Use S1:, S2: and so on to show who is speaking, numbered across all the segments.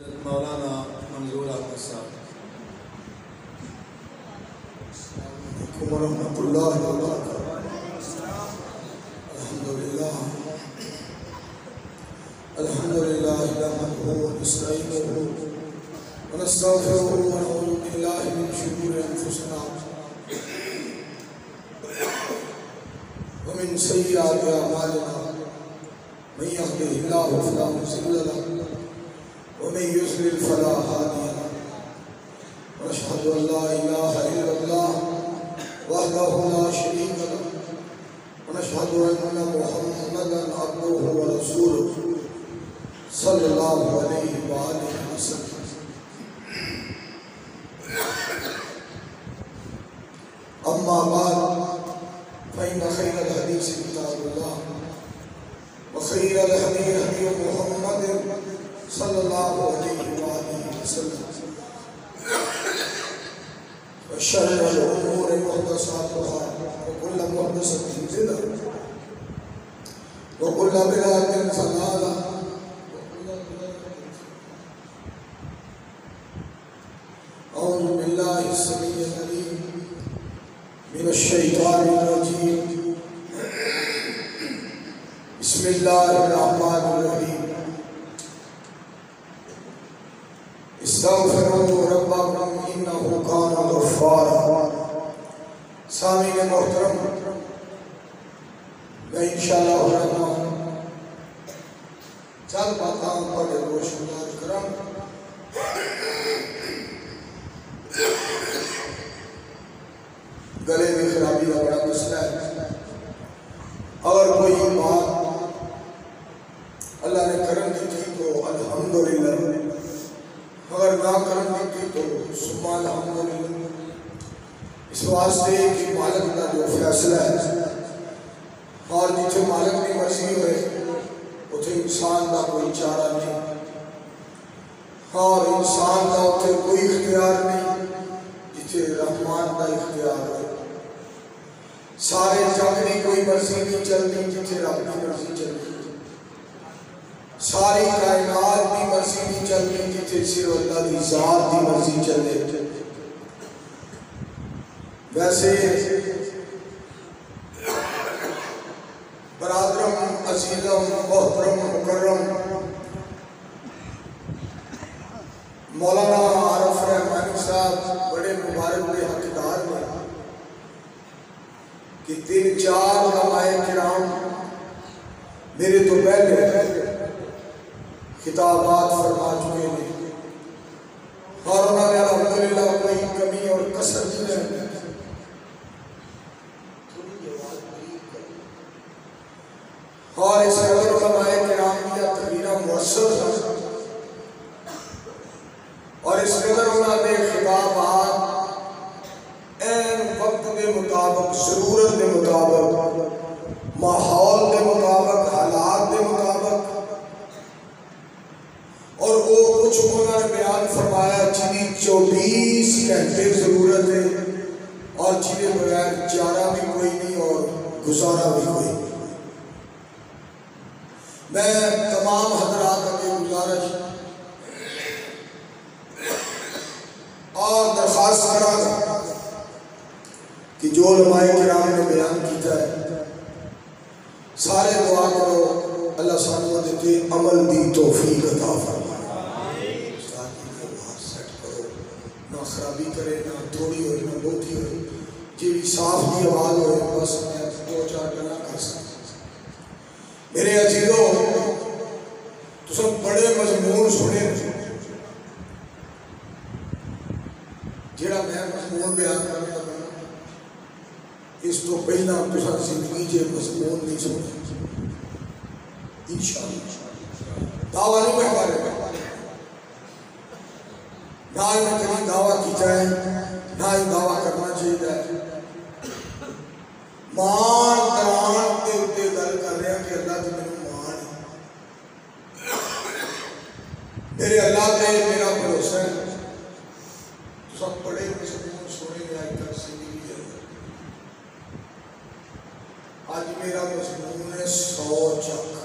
S1: مولانا منظور احمد
S2: عليكم ورحمة الله وبركاته. الحمد لله. الحمد لله نحمده ونستعينه ونستغفره ونعوذ بالله من شرور أنفسنا ومن سيئات أعمالنا. من يهده الله فلا مضل له ومن يضلل فلا هادي له. ونشهد أن لا إله إلا الله وحده لا شريك له. ونشهد أن محمدا عبده ورسوله. صلى الله عليه وآله وسلم. أما بعد بدعة ضلالة أعوذ بالله السميع العليم من الشيطان الرجيم. بسم الله الرحمن الرحيم. استغفروا ربكم إنه كان غفارا. سامعین محترم میں انشاءاللہ الرحمن چل باتاں بڑے روشنار کرم۔ گلے میں خرابی کا بڑا مسئلہ ہے۔ اگر کوئی بات۔ اللہ نے کرم دی تھی تو الحمدللہ۔ اگر نہ کرم دی تھی تو سبحان الحمدللہ۔ اس واسطے کہ مالک کا جو فیصلہ ہے اور جتنے مالک کی مرضی ہوئے اتنے انسان کا کوئی چارہ نہیں۔ اور انسان کا اتنے کوئی اختیار نہیں جتنے رحمان کا اختیار ہے۔ سارے جگ کی کوئی مرضی نہیں چلتی جتنے رب کی مرضی چلتی۔ ساری کائنات کی مرضی نہیں چلتی جتنے صرف اللہ کی ذات کی مرضی چلے۔ ویسے برادرم عزیزم محترم مکرم مولانا عارف رحمانی صاحب بڑے مبارک کے حقدار میں کہ تین چار علماء کرام، میرے تو پہلے خطابات فرما چکے ہیں۔ اور انہوں نے الحمدللہ کوئی کمی اور کسر نہیں ہے۔ اور اس قدر علماء کرام کی تقریرہ مؤثر ہے۔ اور اس قدر انہوں نے خطابات این وقت کے مطابق ضرورت کے مطابق، ماحول کے مطابق، حالات کے مطابق۔ اور وہ کچھ انہوں نے بیان فرمایا جنہی چوبیس گھنٹے ضرورت ہے، اور جنہیں بغیر چارہ بھی کوئی نہیں اور گزارا بھی کوئی۔ نہیں میں تمام حضرات کے گزارش اور درخواست کرا گا کہ جو علماء کرام نے بیان کیتا ہے، سارے دعا کرو، اللہ سانو دیتے عمل دی توفیق عطا فرمائے۔ استاد کی آواز سیٹ کرو، نہ خرابی کرے، نہ تھوڑی ہوئی نہ بہتی ہوئی جی بھی صاف کی آواز ہوئے، بس میں دو چار گنا کر سکتا میرے عزیزوں تو سب بڑے مضمون سنے جیڑا میں مضمون بیان کر رہا ہوں اس تو پہلا تسا زندگی جے مضمون نہیں سنے انشاءاللہ۔ دعویٰ نہیں میں بارے میں نہ ہی میں کبھی دعویٰ کیتا ہے، نہ ہی دعویٰ کرنا چاہیے۔ جائے مان تران کے اتنے گل کر رہے ہیں کہ اللہ تو میرے مان میرے اللہ تے میرا بھروسہ ہے تو سب بڑے مضمون سونے گئے آج تک زندگی ہے آج میرا مضمون ہے سو چک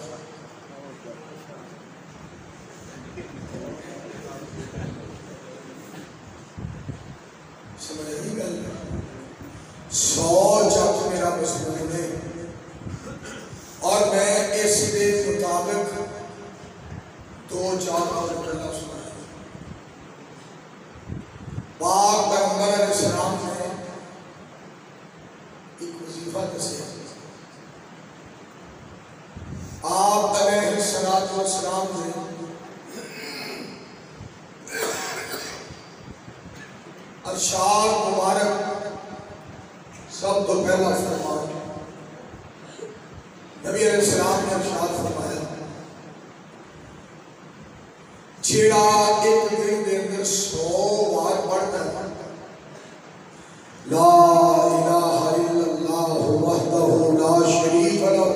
S2: سمجھ نہیں گل سو جب میرا مضمون ہے اور میں اس کے مطابق دو چار اور گلا سنا پاک پیغمبر علیہ السلام نے ایک وظیفہ دسیا آپ علیہ السلام والسلام نے ارشاد مبارک سب تو پہلا فرمان نبی علیہ السلام نے ارشاد فرمایا جیڑا ایک دن دے اندر سو بار پڑھتا ہے لا الہ الا اللہ وحدہ لا شریک لہ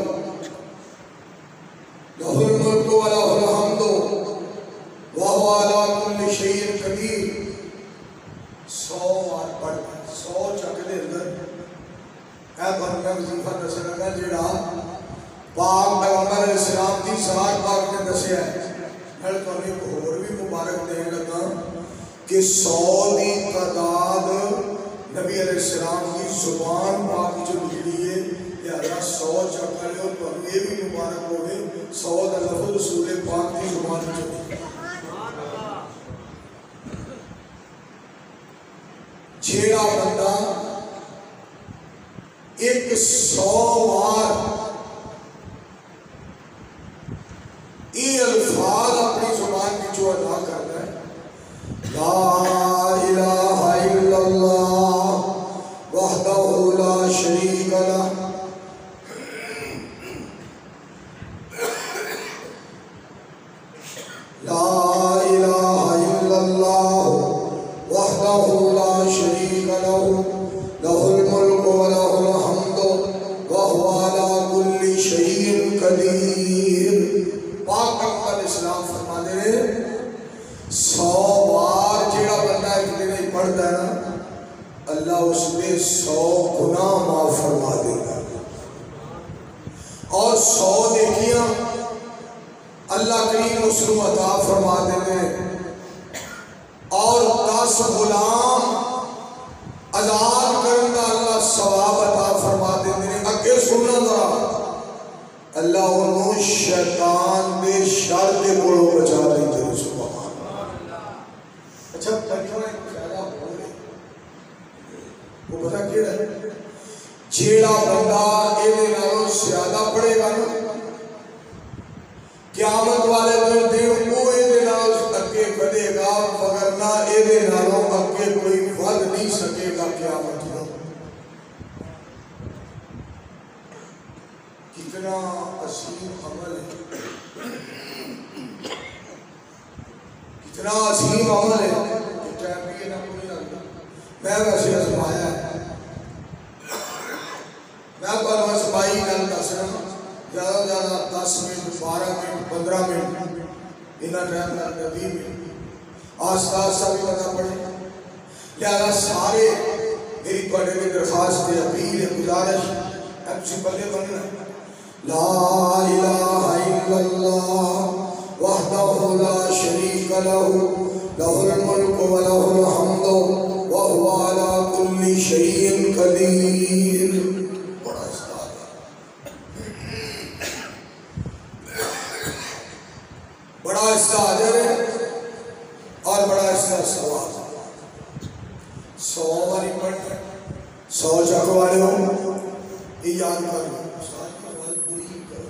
S2: لہ الملک و لہ الحمد وهو على كل شيء قدير سو بار پڑھتا ہے سو چک دے اندر اے بندہ وظیفہ دس لگا جڑا پاک پیغمبر علیہ السلام دی سات پاک نے دسیا ہے میں تو ایک اور بھی مبارک دے لگا کہ سو دی تعداد نبی علیہ السلام کی زبان پاک جو نکلی ہے لہذا سو چک لے اور تو یہ بھی مبارک ہو گئے سو دا لفظ رسول پاک کی زبان جو نکلی جیڑا بندہ ایک سو بار کتنا عظیم عمل ہے کہ ٹائم بھی نہ کوئی لگتا میں ویسے ازمایا ہے۔ میں تو ازمائی گل دس رہا زیادہ زیادہ دس منٹ، بارہ منٹ، پندرہ منٹ۔ اتنا ٹائم لگتا بیس منٹ۔ آہستہ آہستہ بھی پتا پڑے۔ لہذا سارے میری تھوڑے میں درخواست ہے، اپیل ہے، گزارش۔ اب سے بلے بننا لا الہ الا اللہ۔ وحدہ لا شریک لہ لہ الملک و لہ الحمد وہو علی کل شیء قدیر بڑا ہے۔ اور بڑا سوال۔ سو باری پڑھنا سو چک والے ہوں، یہ یاد کر لو استاد کی آواز بری کرو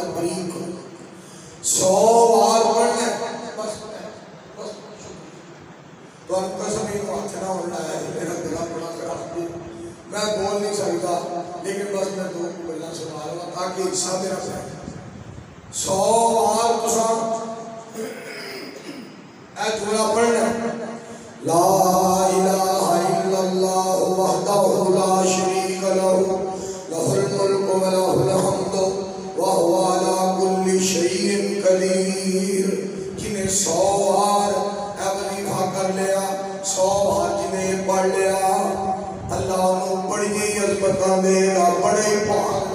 S2: تھوڑی کی بری کرو۔ سو بار پڑھنا ہے بس بس تو ہم قسم ایک ہاتھ نہ ہونا ہے۔ میرا دلا بڑا خراب ہے۔ میں بول نہیں سکتا، لیکن بس میں دو گلا سنا رہا ہوں۔ تاکہ حصہ میرا پڑے سو بار تو سن اے جملہ پڑھنا ہے لا الہ الا اللہ وحدہ لا شریک لہ لہ الملک و لہ جنہیں سو بار اے کر لیا، سو بار جنہیں پڑھ لیا۔ اللہ انہوں بڑی عظمتاں دے گا بڑے پاک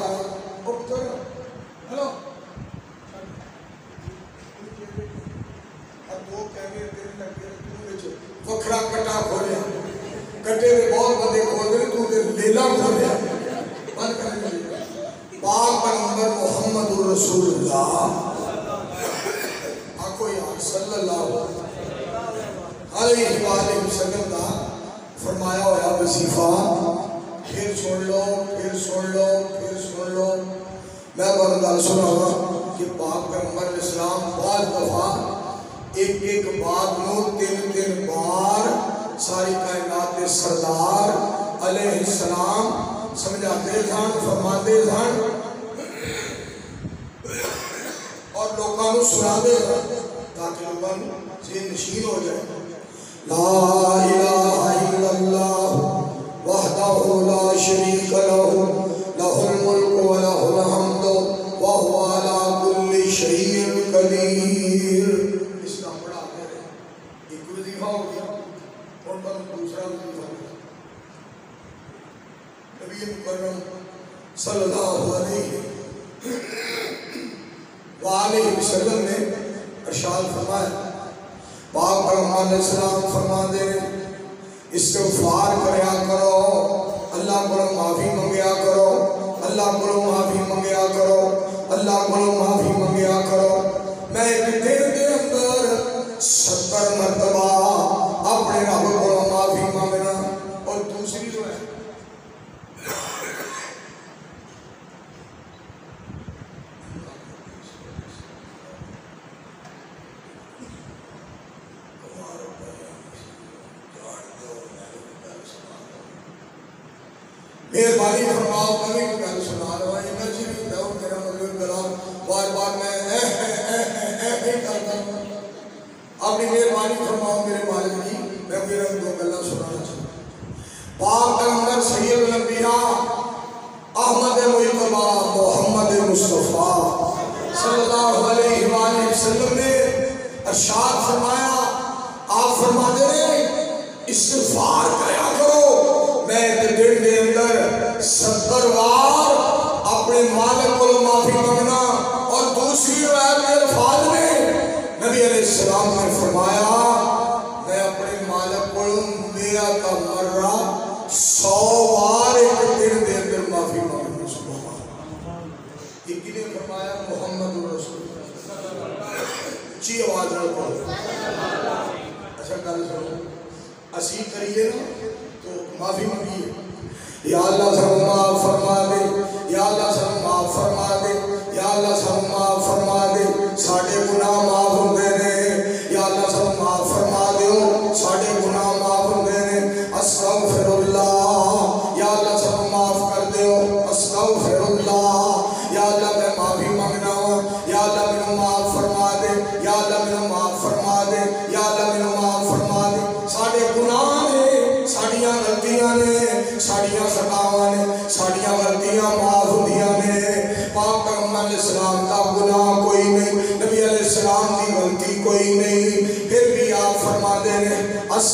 S2: Oh my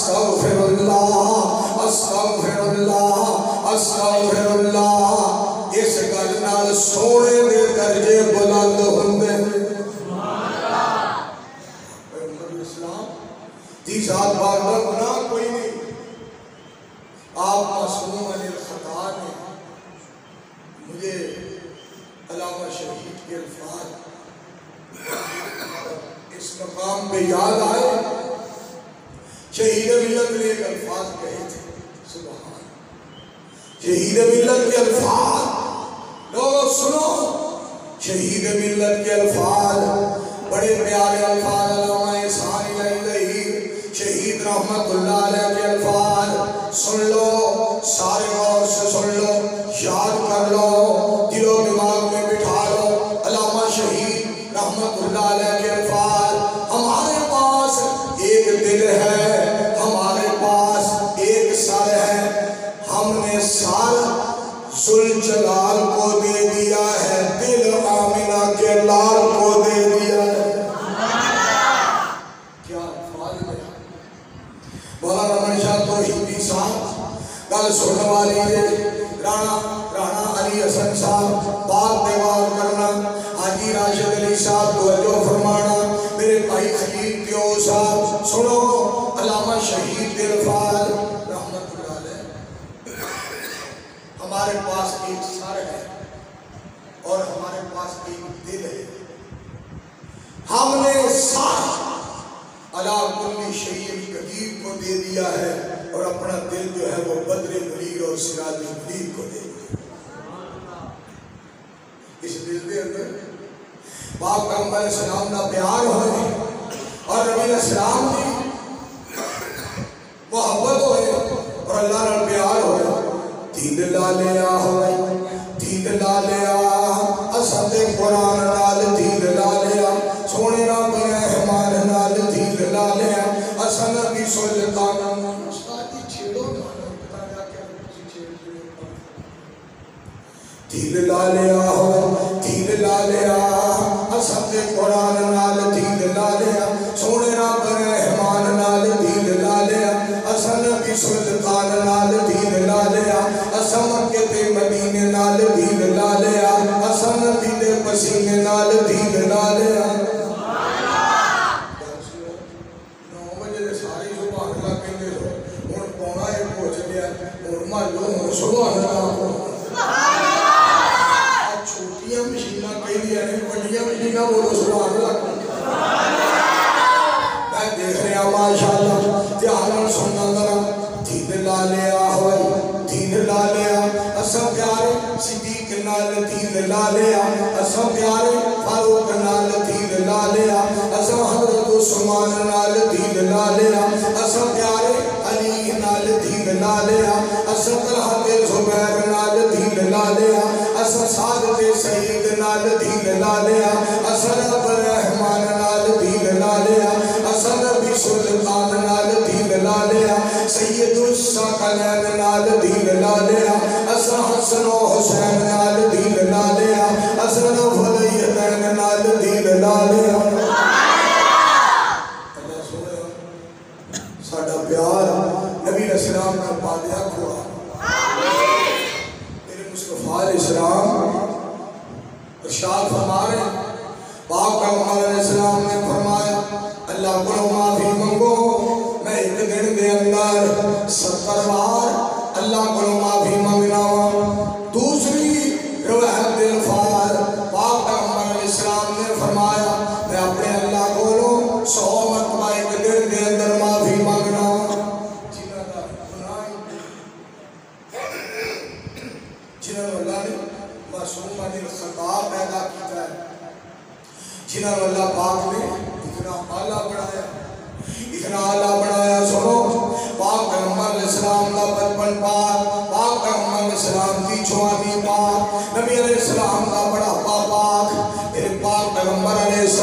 S2: 小组配合最高 and far. گل سننے والی ہے رانا رانا علی حسن صاحب بات دیوار کرنا۔ حاجی راشد علی صاحب، توجہ فرمانا۔ میرے بھائی خلیل پیو صاحب، سنو۔ علامہ شہید دلفاظ رحمت اللہ علیہ۔ ہمارے پاس ایک سر ہے اور ہمارے پاس ایک دل ہے۔ ہم نے ساتھ علا کل شہید قدیب کو دے دیا ہے اور اپنا دل جو ہے وہ بد سراج منیر کو دیں گے اس دل دے اندر باپ پیغمبر علیہ السلام دا پیار ہوئے اور نبی علیہ السلام دی محبت ہوئے اور اللہ نال پیار ہوئے تین لالیا ہوئے تین لالیا اسد قرآن نال تین لالیا سونے نام رحمان نال تین لالیا اسد نبی سلطان اسان جي نالي لال نہ بولو سبحان اللہ میں دیکھ رہا ماشاء اللہ پیار سننا ذرا دین لا لیا ہوئی دین لا لیا اصل پیار صدیق نال دین لا لیا اصل پیار فاروق نال دین لا لیا اصل حضرت عثمان نال دین لا لیا اصل پیار علی نال دین لا لیا اصل طلحہ زبیر نال دین لا لیا اصلا ساتھ دے سعید نال دین لالیا اصلا برحمان نال دین لالیا اصلا بھی سلطان نال دین لالیا سید ساکلین نال دین لالیا اصلا حسن و حسین نال دین لالیا اصلا فلیتین نال دین لالیا اصلا ارشاد فرما رہے ہیں باپ کا عمر علیہ السلام نے فرمایا، اللہ کو معافی منگو میں ایک دن دے اندر ستر بار اللہ کو معافی منگنا ہوں۔ اتنا اللہ بنایا، سنو۔ پاک پیغمبر علیہ السلام دا بچپن پار پاک پیغمبر علیہ السلام کی جوانی پار نبی علیہ السلام دا بڑا پاک۔ تیرے پاک پیغمبر علیہ السلام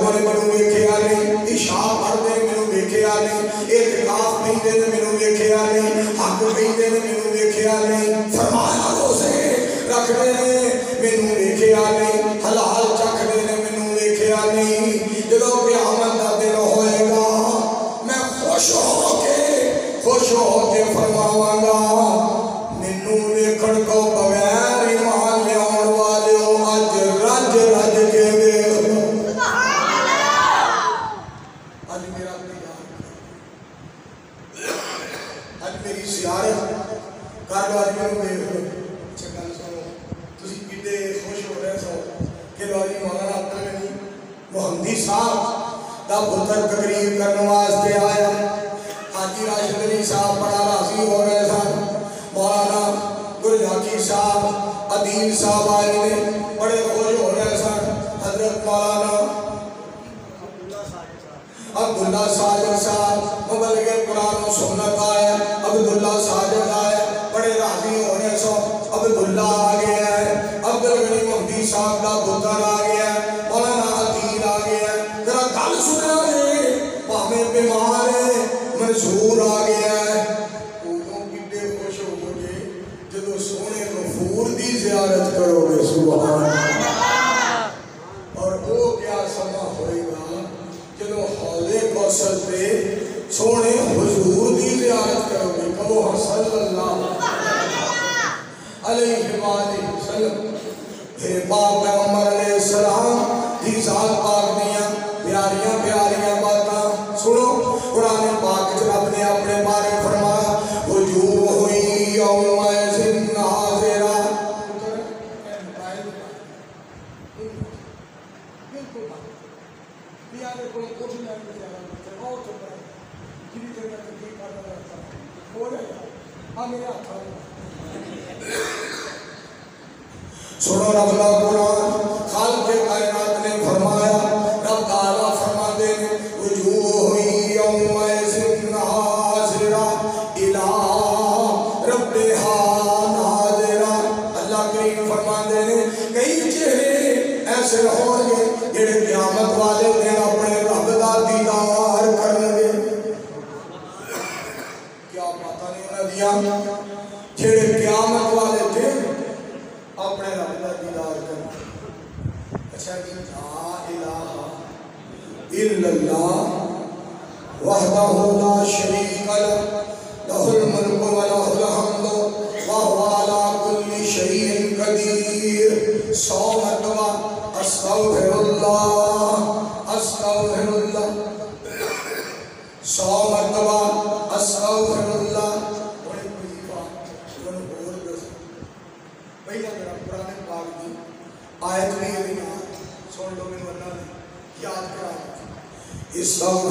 S2: عمر منو ویکھیا نہیں عشاء پڑھدے منو ویکھیا نہیں اعتکاف پیندے نے منو ویکھیا نہیں حق پیندے نے منو ویکھیا نہیں فرمایا روزے رکھنے نے منو ویکھیا نہیں عليه وال وسلم. اے باب پیغمبر علیہ السلام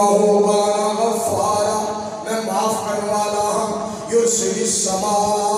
S2: انہو انا غفارا میں معاف کرنے والا ہوں۔ یرسل السماء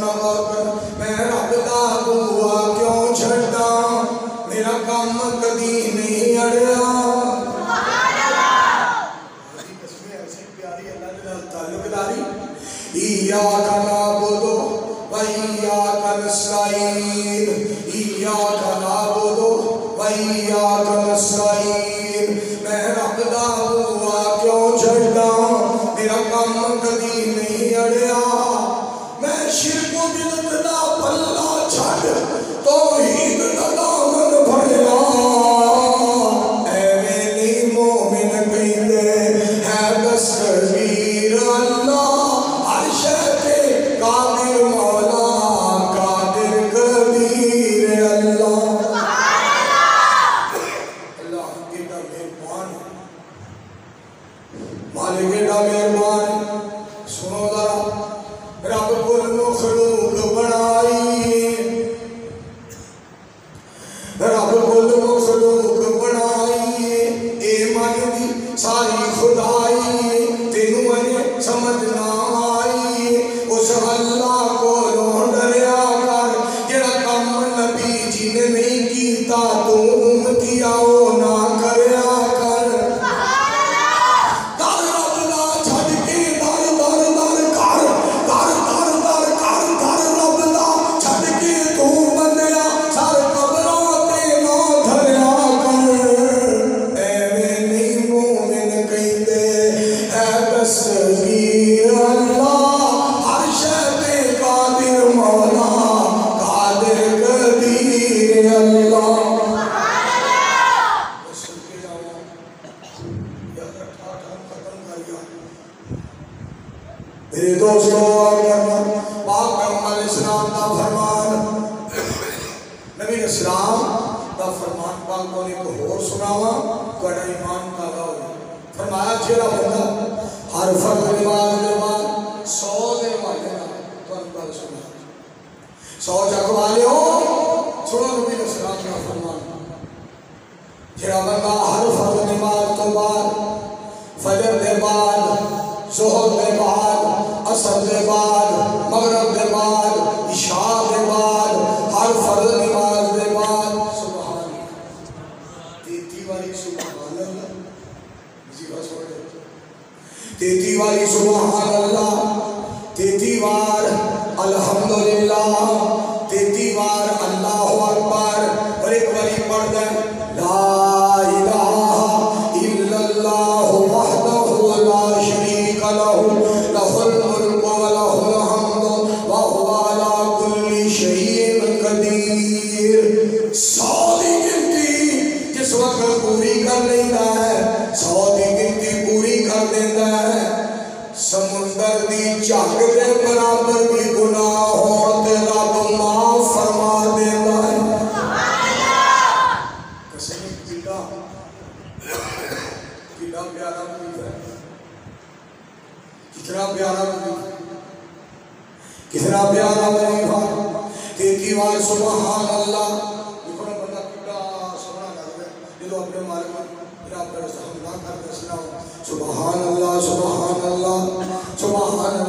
S2: no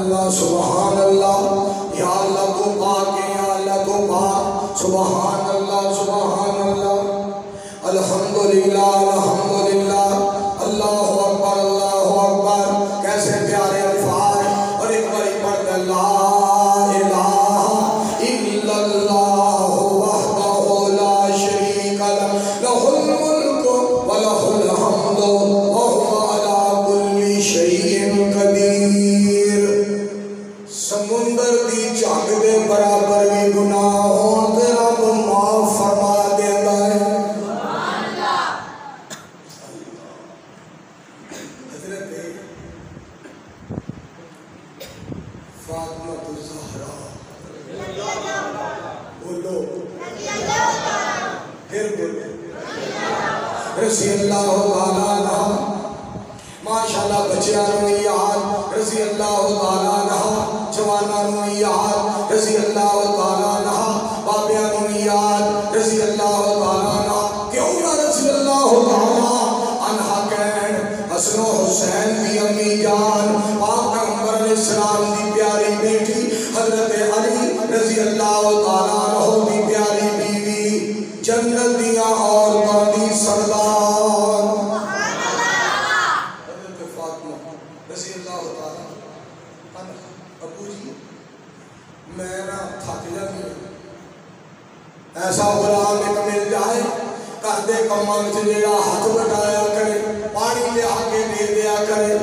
S2: اللہ سبحان اللہ یا اللہ کو پاک، یا اللہ کو پاک۔ سبحان اللہ سبحان اللہ الحمدللہ الحمدللہ۔ حسین دی امی جان پاک پیغمبر علیہ السلام دی پیاری بیٹی حضرت علی رضی اللہ تعالیٰ عنہ دی پیاری بیوی، جنت دیاں عورتاں دی سردار۔ حضرت فاطمہ رضی اللہ تعالیٰ عنہ۔ ہاں، ابو جی میں نہ تھک جاتی ہوں۔ ایسا غلام ایک مل جائے، کر دے کماں وچ جیڑا ہاتھ بٹایا کرے پانی لے آ کے دے دیا کرے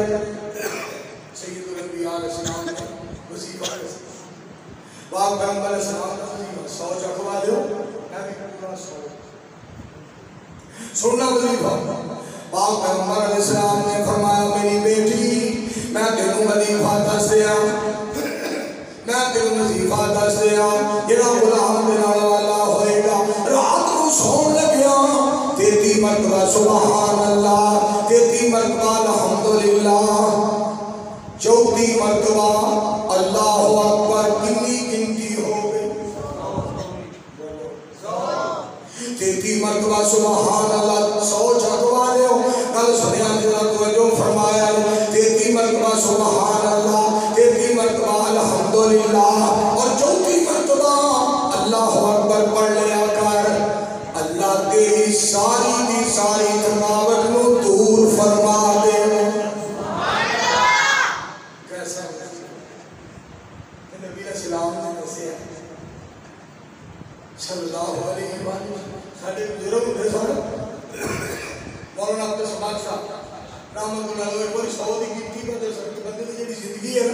S2: سید الانبیاء علیہ السلام کا وظیفہ ہے باپ پیغمبر علیہ السلام کا وظیفہ سو چکوا دیو میں بھی کروں سو سننا وظیفہ پاک پیغمبر علیہ السلام نے فرمایا، میری بیٹی، میں تینوں وظیفہ دس دیا میں تینوں وظیفہ دس دیا جڑا غلام دے نال والا ہوئے گا۔ رات کو سون لگیا۔ تیتی مرتبہ سبحان اللہ تیتی مرتبہ الحمدللہ۔ چوتھی مرتبہ اللہ اکبر کنی تیتی سبحان اللہ سو چھکوا لے ہو۔ کل سنیا جنا توجہ فرمایا ہے تیتی مرتبہ سبحان اللہ تیتی مرتبہ الحمدللہ۔ اور چوتھی مرتبہ اللہ اکبر پڑھ لیا اللہ علیہ وآلہ بزرگ ہوتے سن مولانا عبد السماد صاحب رحمت اللہ علیہ کوئی سو دی گنتی بدل سکتے بندے دی جڑی زندگی ہے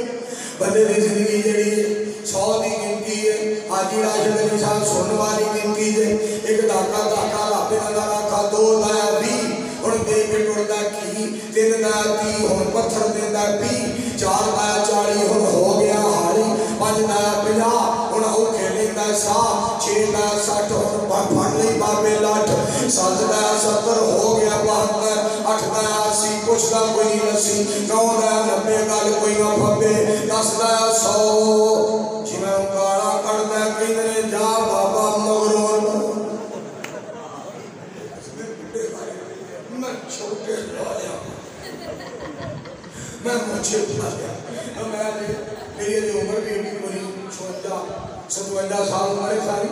S2: بندے دی زندگی جڑی ہے سو دی گنتی ہے حاجی راشد علی صاحب سن والی گنتی ہے ایک داکا داکا رابے نظر رکھا دو دایا بھی ہن دے کے ٹردا کی تین دایا تی ہن پتھر دیندا پی چار دایا چاڑی ہن ہو گیا ہاڑے دا پجا ہن اوکھے لیندا سا چھ دا سٹھ ہن پھڑ لئی بابے لٹ سات دا ستر ہو گیا بہتر اٹھ دا اسی کچھ دا کوئی نسی نو دا نبے گل کوئی نہ پھبے دس دا سو جی میں کالا کڑدا کہندے جا بابا مغرور میں چھوٹے لایا میں مجھے پایا میں میری یہ عمر بھی ابھی کوئی چھوٹا ستوجا سال ہمارے ساری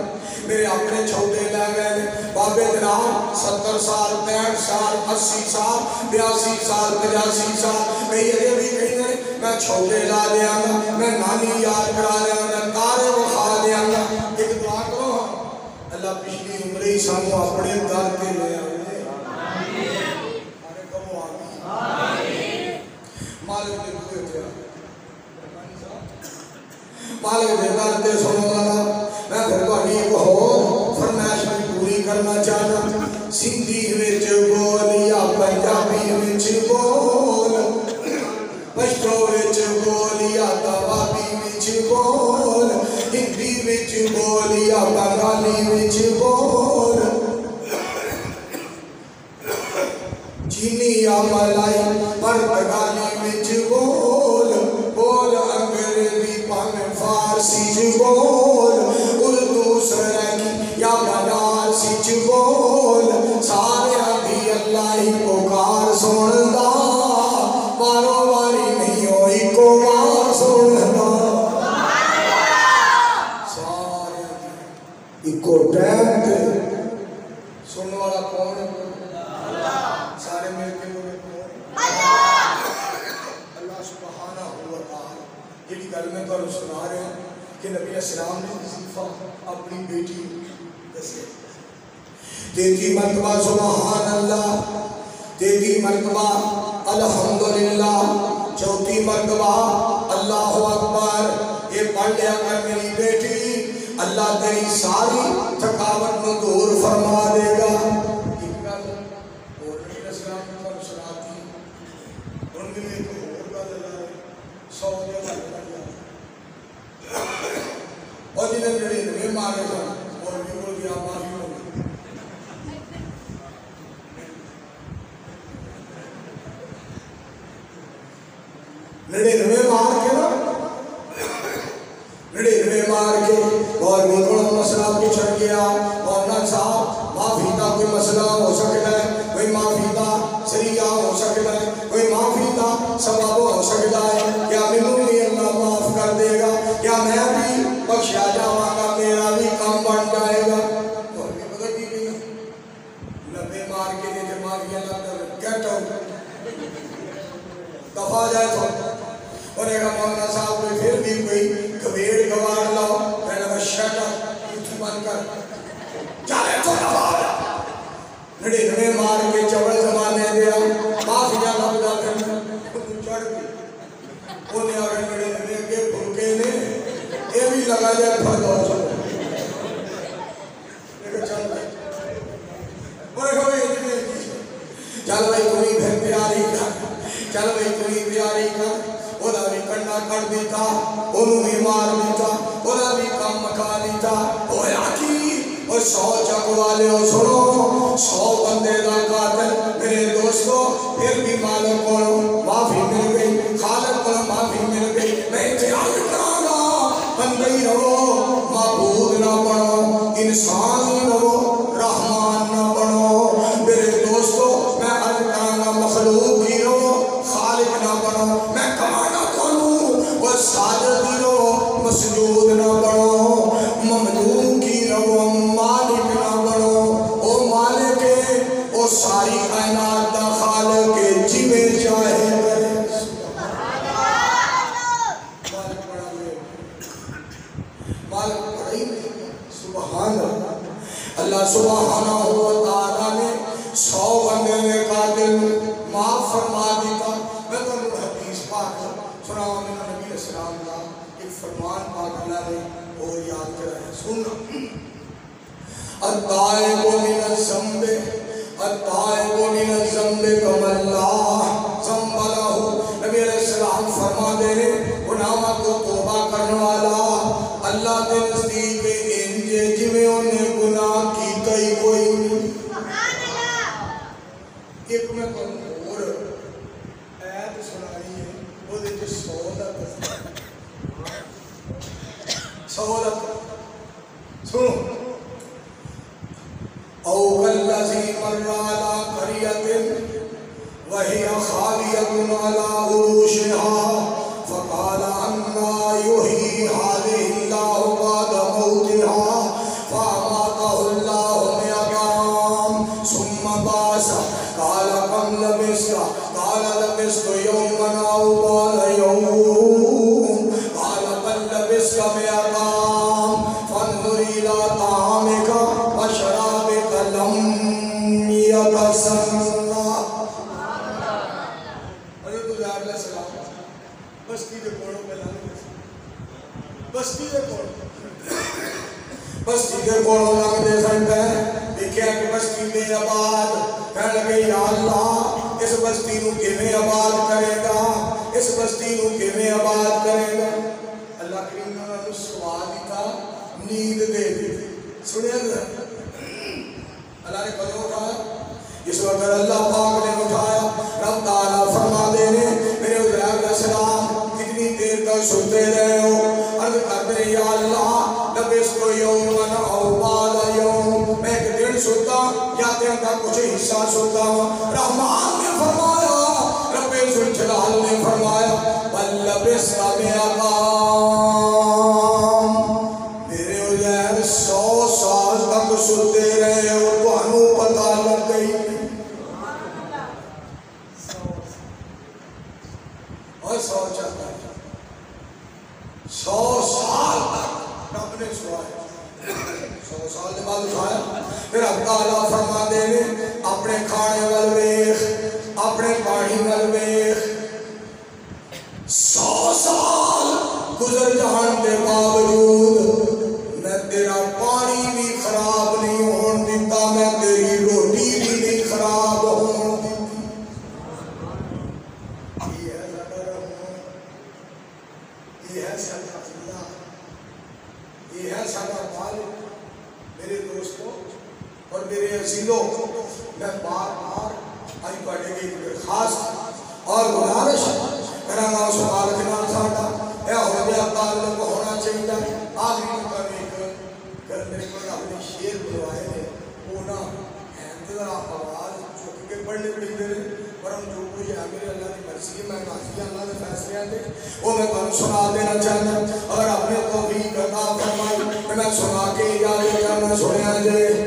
S2: میرے اپنے چھوٹے لے گئے بابے جناب ستر سال پینٹ سال اسی سال بیاسی سال پچاسی سال میں یہ بھی کہیں گے میں چھوٹے لا دیا گا میں نانی یاد کرا دیا گا تارے بخا دیا گا ایک دعا کرو ہاں اللہ پچھلی عمر ہی سانو اپنے در کے لے آئے ارے کبو مالک مالک نے کرتے سنو والا میں پھر بانی کو ہو فرمائش میں پوری کرنا چاہتا سندھی وچ بول یا پنجابی وچ بول پشتو وچ بول یا تبابی وچ بول ہندی وچ بول یا بنگالی وچ بول چینی یا ملائی پرتگالی Oh. کمال پڑھائی سبحان اللہ۔ اللہ سبحانہ و تعالیٰ نے سو بندے نے قاتل معاف فرما دیتا۔ میں تو انہوں حدیث پاک سناؤں۔ میں نبی اسلام کا ایک فرمان پاک اللہ نے اور یاد کر کرا ہے سننا الطائب من الزمب الطائب من الزمب کم اللہ زمبلہ نبی علیہ السلام فرما دے گناہ کو توبہ کرنے والا اللہ دے نزدیک انج جویں اونے گناہ کیتا ہی کوئی سبحان اللہ ایک میں تانوں اور ایت سنائی ہے، وہ دے جو 100 دا تذکرہ 100 دا سنو۔ او الذي مروا على قرية وہی خالية على عروشها فقال عما يهي کون مولا دے سکتا ہے دیکھیا کہ بستی میں آباد کہنے لگے یا اللہ، اس بستی نو کیویں آباد کرے گا؟ اس بستی نو کیویں آباد کرے گا؟ اللہ کریم نے انہوں سوال دیتا نیند دے دی۔ سنیا اللہ نے کدو اٹھایا اس وقت اللہ پاک نے اٹھایا، رب تعالیٰ فرما دے نے میرے حضرات السلام، کتنی دیر تک سنتے رہے ہو؟ قرآن سنا دینا چاہنا اور اپنے توفیق عطا فرمائی میں سنا کے یاد کرنا سنیا جائے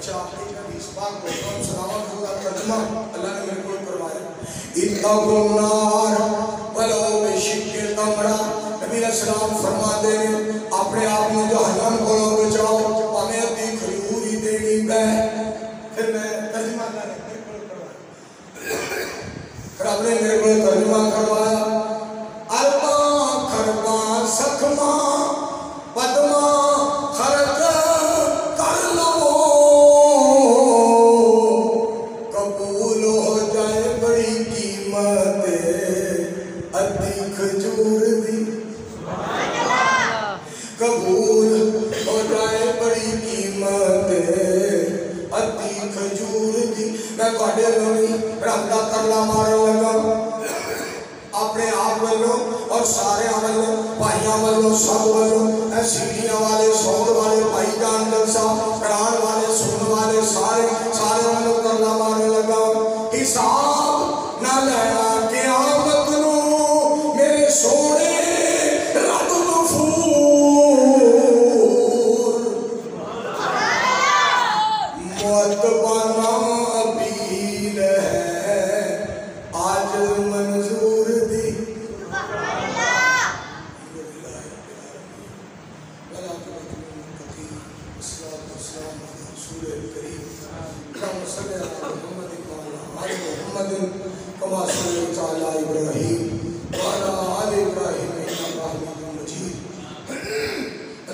S2: کو اپنے آپ نے جہنم کو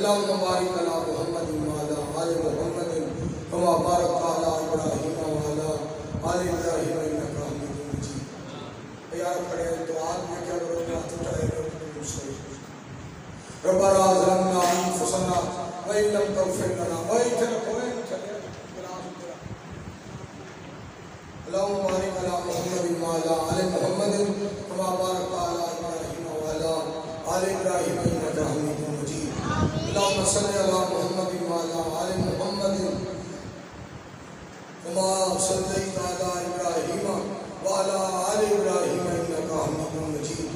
S2: اللهم بارك علی محمد وعلى آل محمد كما باركت على ابراهيم وعلى آل ابراہیم انك حميد مجيد يا رب کھڑے ہیں تو دعا میں کیا کرو گے ہاتھ اٹھائے رب ربنا ظلمنا انفسنا وان لم تغفر لنا وإن کوئی اللهم بارك على محمد وعلى ال محمد كما باركت على ابراهيم وعلى ال ابراهيم انك حميد مجيد اللهم صل على محمد وعلى ال محمد كما صليت على ابراهيم وعلى ال ابراهيم انك حميد مجيد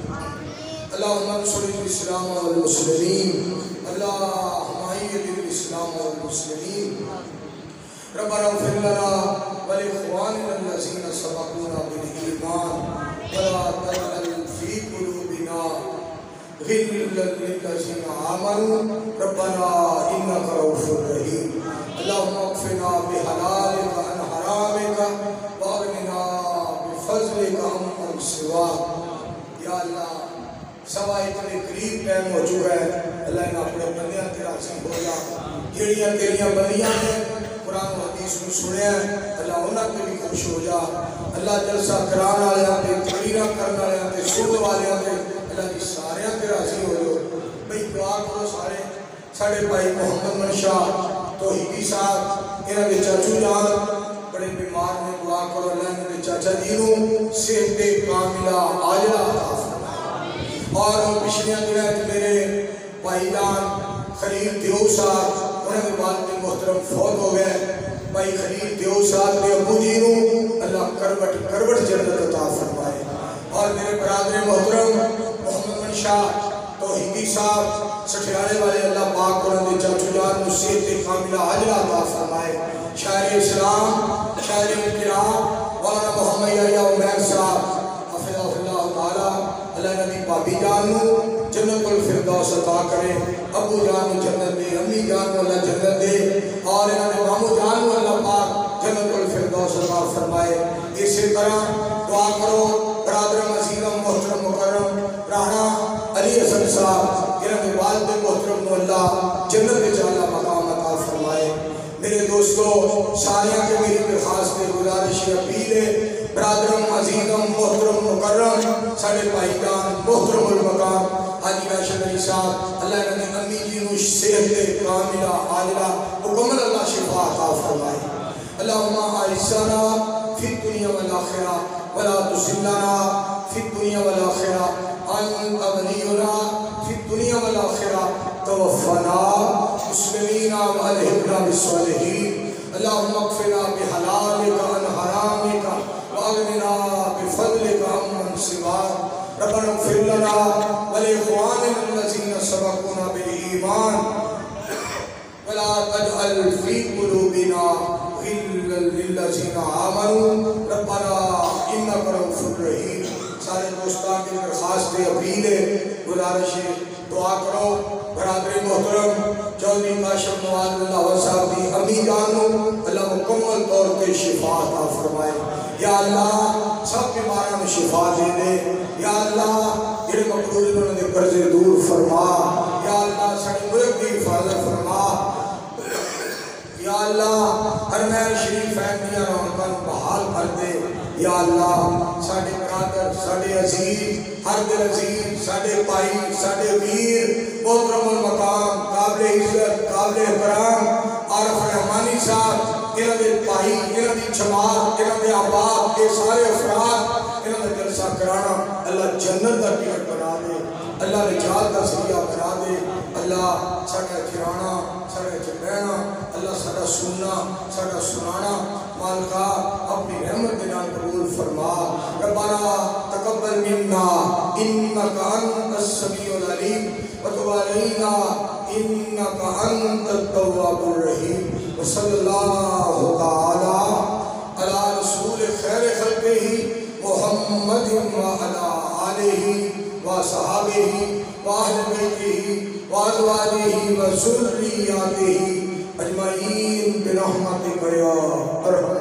S2: اللهم انصر الاسلام والمسلمين اللهم ايد الاسلام والمسلمين ربنا اغفر لنا ولإخواننا الذين سبقونا بالإيمان ولا تجعل في قلوبنا غلا للذين آمنوا ربنا إنك رؤوف رحيم. اللهم اكفنا بحلالك عن حرامك واغننا بفضلك عمن سواك. یا اللہ، سوا اتنے قریب ٹائم ہو چکا ہے اللہ نے اپنے بندیاں تیرا حسین ہو جا جڑیاں تیریاں بندیاں ہیں، قرآن و حدیث میں سنیا ہے اللہ انہاں پہ بھی خوش ہو جا۔ اللہ جلسہ کران والے تے تقریرا کرنے والے تے سن والے تے اللہ کی سارے تے راضی ہو جاؤ دعا کرو سارے ساڈے بھائی محمد منشا توحیدی صاحب انہاں دے چاچو جان بڑے بیمار نے دعا کرو اللہ نے چاچا جی نو صحت کاملہ عاجلہ عطا فرمائے اور پچھلے دنوں میرے بھائی جان خلیل دیو صاحب انہوں نے والد محترم فوت ہو گئے بھائی خلیل دیو صاحب کے ابو جی نو اللہ کروٹ کروٹ جنت عطا فرمائے اور میرے برادر محترم محمد منشا توحیدی صاحب سٹھیانے والے اللہ پاک قرآن دے چاچو جان مسیح نصیحت کاملہ عاجلہ عطا فرمائے۔ شاعر اسلام، شاعر کرام، مولانا محمد یا عمر صاحب، حفظہ اللہ تعالی، اللہ نبی بابی جان نو، جنت الفردوس عطا کرے۔ ابو جان جنت دے، امی جان اللہ جنت دے۔ اور انہوں نے مامو جان اللہ پاک جنت الفردوس عطا فرمائے۔ اسی طرح دعا کرو برادر عزیزم علی حسن صاحب انہوں نے والد محترم نو اللہ جنت دے جانا مقام عطا فرمائے۔ میرے دوستو ساریاں کے میری درخواست گزارش اپیل ہے، برادرم، عزیزم، محترم، مکرم ساڑھے بھائی جان محترم المقام، حاجی راشد علی صاحب، اللہ نے امی جی نو صحت کاملہ عاجلہ مکمل اللہ شفا عطا فرمائے۔ اللہم آئسانا فی الدنیا والآخرہ ولا تسلنا فی الدنیا والآخرہ انت ابنینا فی الدنیا والآخرہ توفنا مسلمین والحبنا بالصالحین اللہم اکفنا بحلالک عن حرامک واغننا بفضلک عمن سواک ربنا اغفر لنا ولإخواننا الذين سبقونا بالإيمان. ولا تجعل في قلوبنا غلا للذين آمنوا. ربنا إنك رؤوف رحيم. سارے دوستان کی درخواست اپیل ہے، گزارش ہے، دعا کرو، برادر محترم چودھری کاشف نواز اللہ صاحب کی امی جانو اللہ مکمل طور پہ شفا عطا فرمائے۔ یا اللہ، سب بیماروں میں شفا دے دے۔ یا اللہ، جڑے مقبول انہوں نے قرضے دور فرما۔ یا اللہ، سارے ملک کی حفاظت فرما۔ یا اللہ، ہر حرمین شریف اہمیہ رحمتان بحال کر دے۔ یا اللہ ساڑھے برادر ساڑھے عزیز، ہر دل عزیز ساڑھے پائی ساڑھے ویر محترم المقام قابل عزت، قابل احترام، عارف رحمانی صاحب انہوں نے پائی انہوں نے جماعت انہوں نے آباد کے سارے افراد انہوں نے جلسہ کرانا، اللہ جنت کا ٹکٹ بنا دے، اللہ نجات کا ذریعہ بنا دے، اللہ ساڈا کھرانا ساڈا چبہنا اللہ ساڈا سننا، ساڈا سنانا مالکا اپنی رحمت کے نال قبول فرما۔ ربنا تقبل منا انك انت السميع العليم وتب علينا انك انت التواب الرحيم وصلى الله تعالى على رسول خير خلقه محمد وعلى آله وصحابه وأهل بيته وأزواجه وذرياته أجمعين برحمتك يا pero